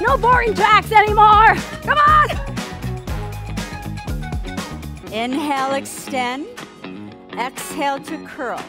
No boring tracks anymore. Come on. Inhale, extend. Exhale to curl.